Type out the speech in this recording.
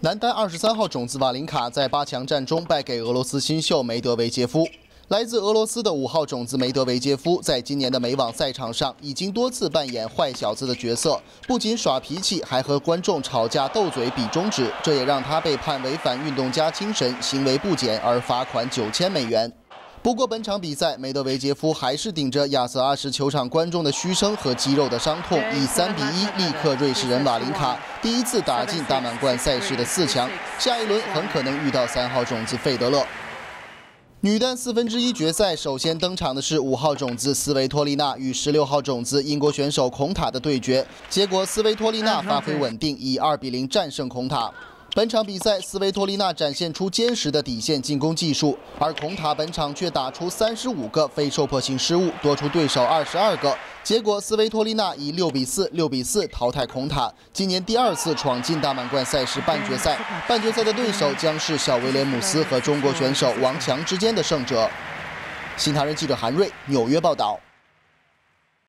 男单二十三号种子瓦林卡在八强战中败给俄罗斯新秀梅德韦杰夫。来自俄罗斯的五号种子梅德韦杰夫，在今年的美网赛场上已经多次扮演坏小子的角色，不仅耍脾气，还和观众吵架斗嘴比中指，这也让他被判违反运动家精神，行为不检而罚款九千美元。不过本场比赛，梅德韦杰夫还是顶着亚瑟阿什球场观众的嘘声和肌肉的伤痛，以三比一力克瑞士人瓦林卡，第一次打进大满贯赛事的四强。下一轮很可能遇到三号种子费德勒。女单四分之一决赛，首先登场的是五号种子斯维托利娜与十六号种子英国选手孔塔的对决，结果斯维托利娜发挥稳定，以二比零战胜孔塔。本场比赛，斯维托利娜展现出坚实的底线进攻技术，而孔塔本场却打出三十五个非受迫性失误，多出对手二十二个。结果，斯维托利娜以六比四、六比四淘汰孔塔，今年第二次闯进大满贯赛事半决赛。半决赛的对手将是小威廉姆斯和中国选手王强之间的胜者。新唐人记者韩瑞纽约报道。